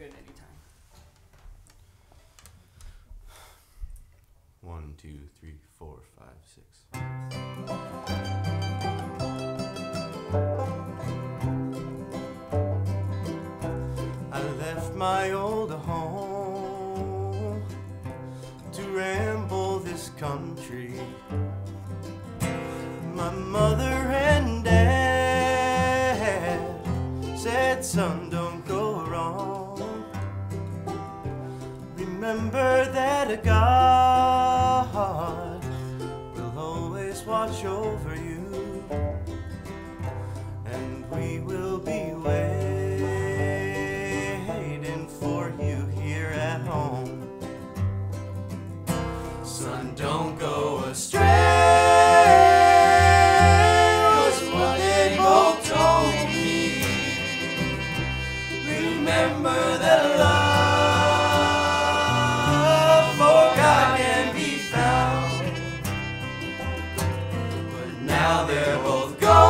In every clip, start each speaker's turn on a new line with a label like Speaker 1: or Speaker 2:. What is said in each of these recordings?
Speaker 1: good anytime. One, two, three, four, five, six. I left my old home to ramble this country. My mother and dad said, son, don't Remember that a God will always watch over you, and we will be waiting for you here at home. Son, don't go astray. Now they're both gone.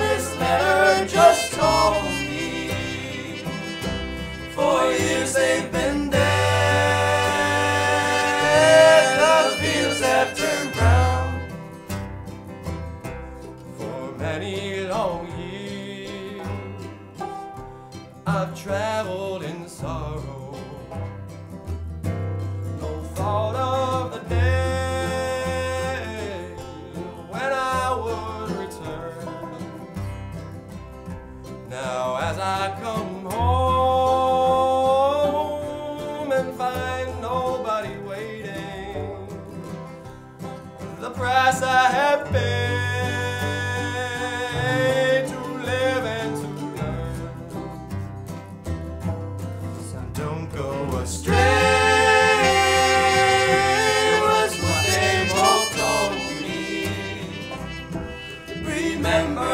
Speaker 1: This letter just told me. For years they've been dead. The fields have turned brown. For many long years, I've traveled in sorrow. I come home and find nobody waiting, the price I have paid to live and to learn. Don't go astray. Remember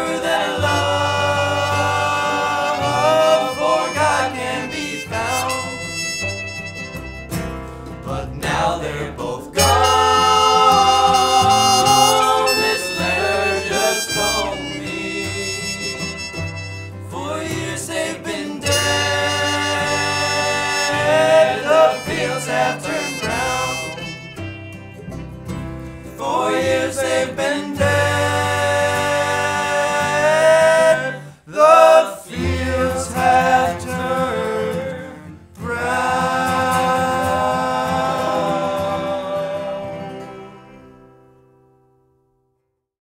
Speaker 1: fields have turned brown. For years they've been dead.